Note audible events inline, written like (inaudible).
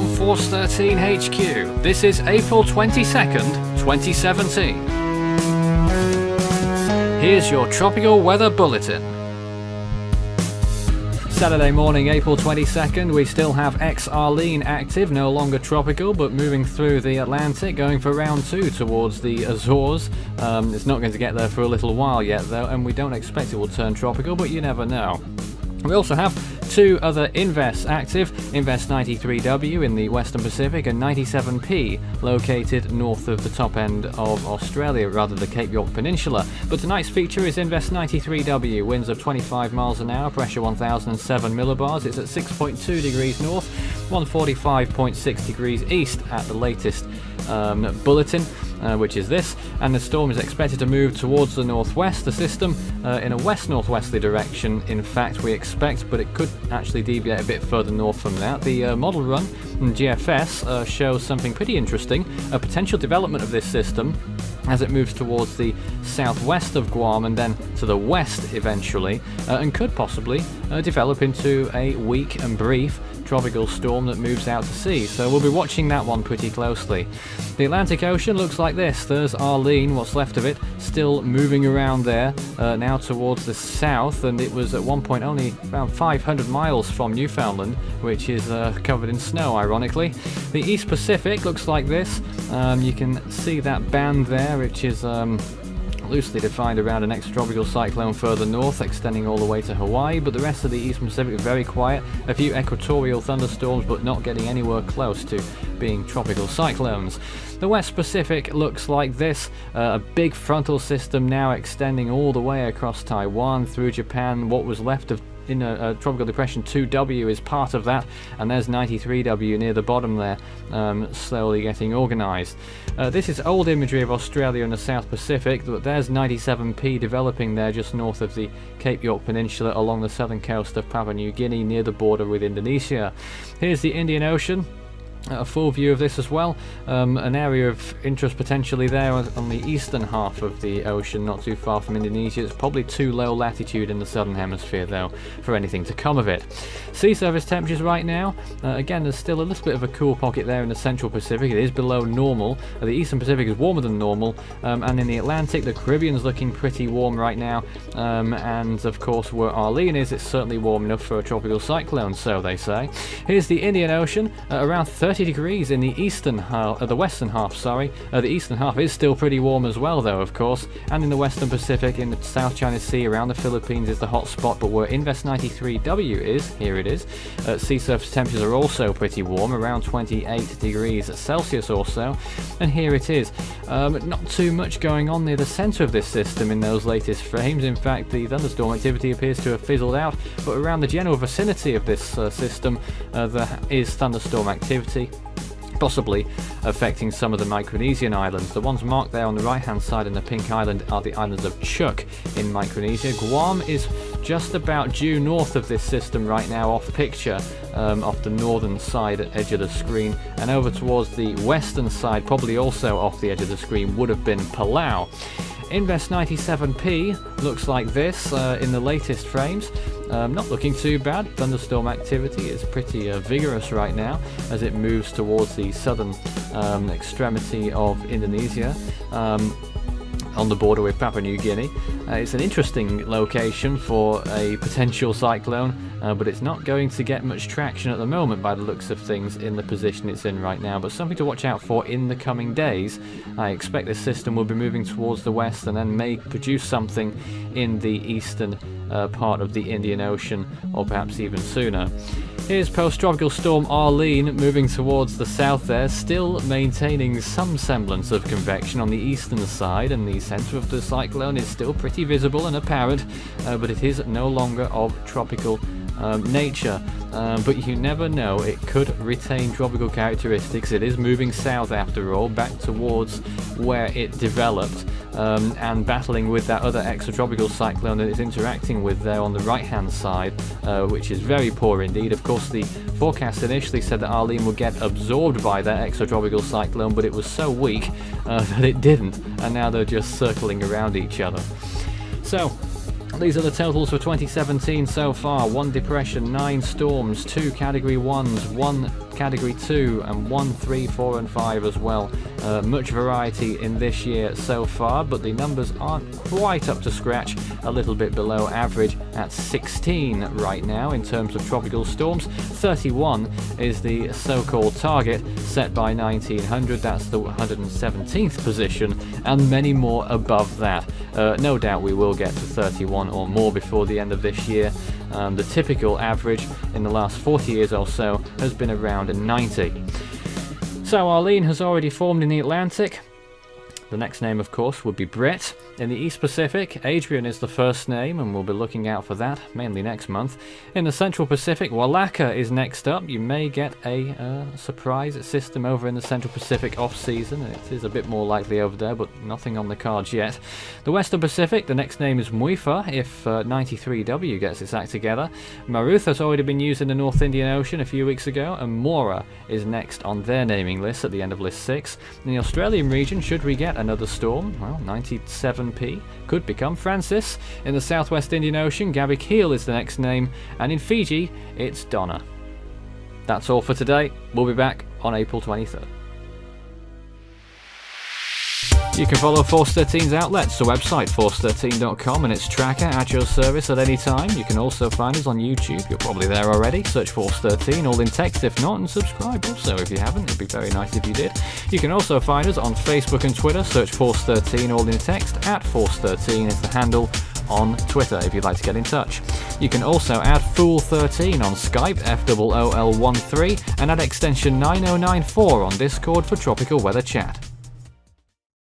from Force 13 HQ. This is April 22nd, 2017. Here's your tropical weather bulletin. Saturday morning, April 22nd, we still have X Arlene active, no longer tropical, but moving through the Atlantic, going for round two towards the Azores. Um, it's not going to get there for a little while yet, though, and we don't expect it will turn tropical, but you never know. We also have two other Invests active, Invest 93W in the Western Pacific and 97P located north of the top end of Australia, rather the Cape York Peninsula. But tonight's feature is Invest 93W, winds of 25 miles an hour, pressure 1007 millibars, it's at 6.2 degrees north, 145.6 degrees east at the latest um, bulletin uh, which is this, and the storm is expected to move towards the northwest, the system uh, in a west-northwesterly direction, in fact, we expect, but it could actually deviate a bit further north from that. The uh, model run from GFS uh, shows something pretty interesting, a potential development of this system as it moves towards the southwest of Guam and then to the west eventually, uh, and could possibly uh, develop into a weak and brief tropical storm that moves out to sea, so we'll be watching that one pretty closely. The Atlantic Ocean looks like this. There's Arlene, what's left of it, still moving around there, uh, now towards the south, and it was at one point only around 500 miles from Newfoundland, which is uh, covered in snow, ironically. The East Pacific looks like this. Um, you can see that band there, which is um, loosely defined around an extratropical cyclone further north, extending all the way to Hawaii, but the rest of the East Pacific is very quiet. A few equatorial thunderstorms, but not getting anywhere close to being tropical cyclones. The West Pacific looks like this, uh, a big frontal system now extending all the way across Taiwan through Japan, what was left of in a, a, tropical depression 2W is part of that and there's 93W near the bottom there um, slowly getting organized. Uh, this is old imagery of Australia and the South Pacific but there's 97P developing there just north of the Cape York Peninsula along the southern coast of Papua New Guinea near the border with Indonesia. Here's the Indian Ocean a full view of this as well. Um, an area of interest potentially there on the eastern half of the ocean, not too far from Indonesia. It's probably too low latitude in the southern hemisphere though for anything to come of it. Sea surface temperatures right now, uh, again there's still a little bit of a cool pocket there in the central Pacific. It is below normal. Uh, the eastern Pacific is warmer than normal um, and in the Atlantic the Caribbean's looking pretty warm right now um, and of course where Arlene is it's certainly warm enough for a tropical cyclone so they say. Here's the Indian Ocean uh, around 30 30 degrees in the eastern half, uh, the western half, sorry. Uh, the eastern half is still pretty warm as well, though, of course. And in the western Pacific, in the South China Sea, around the Philippines is the hot spot, but where Invest 93W is, here it is, uh, sea surface temperatures are also pretty warm, around 28 degrees Celsius or so. And here it is. Um, not too much going on near the center of this system in those latest frames. In fact, the thunderstorm activity appears to have fizzled out, but around the general vicinity of this uh, system, uh, there is thunderstorm activity possibly affecting some of the Micronesian islands. The ones marked there on the right hand side in the pink island are the islands of Chuuk in Micronesia. Guam is just about due north of this system right now off picture, um, off the northern side edge of the screen, and over towards the western side, probably also off the edge of the screen, would have been Palau. Invest 97p looks like this uh, in the latest frames. Um, not looking too bad. Thunderstorm activity is pretty uh, vigorous right now as it moves towards the southern um, extremity of Indonesia. Um, on the border with Papua New Guinea. Uh, it's an interesting location for a potential cyclone, uh, but it's not going to get much traction at the moment by the looks of things in the position it's in right now. But something to watch out for in the coming days. I expect this system will be moving towards the west and then may produce something in the eastern uh, part of the Indian Ocean, or perhaps even sooner. Here's post-tropical storm Arlene moving towards the south there, still maintaining some semblance of convection on the eastern side, and the centre of the cyclone is still pretty visible and apparent, uh, but it is no longer of tropical um, nature. Um, but you never know, it could retain tropical characteristics. It is moving south after all, back towards where it developed, um, and battling with that other extratropical cyclone that it's interacting with there on the right hand side, uh, which is very poor indeed. Of course, the forecast initially said that Arlene would get absorbed by that extratropical cyclone, but it was so weak uh, (laughs) that it didn't, and now they're just circling around each other. So, these are the totals for 2017 so far. One depression, nine storms, two category ones, one category 2 and 1, 3, 4 and 5 as well. Uh, much variety in this year so far but the numbers aren't quite up to scratch, a little bit below average at 16 right now in terms of tropical storms. 31 is the so-called target set by 1900, that's the 117th position and many more above that. Uh, no doubt we will get to 31 or more before the end of this year. Um, the typical average in the last 40 years or so has been around 90. So Arlene has already formed in the Atlantic. The next name, of course, would be Bret. In the East Pacific, Adrian is the first name, and we'll be looking out for that, mainly next month. In the Central Pacific, Walaka is next up. You may get a uh, surprise system over in the Central Pacific off-season. It is a bit more likely over there, but nothing on the cards yet. The Western Pacific, the next name is Muifa, if uh, 93W gets its act together. Maarutha has already been used in the North Indian Ocean a few weeks ago, and Mora is next on their naming list at the end of list 6. In the Australian region, should we get another storm? Well, 97 Could become Frances. In the southwest Indian Ocean, Gabekile is the next name, and in Fiji, it's Donna. That's all for today. We'll be back on April 23rd. You can follow Force 13's outlets, the website force13.com and its tracker at your service at any time. You can also find us on YouTube, you're probably there already. Search Force 13, all in text if not, and subscribe also if you haven't, it'd be very nice if you did. You can also find us on Facebook and Twitter, search Force 13, all in text, at Force 13 is the handle on Twitter if you'd like to get in touch. You can also add Fool13 on Skype, FOOL13, and add extension 9094 on Discord for tropical weather chat.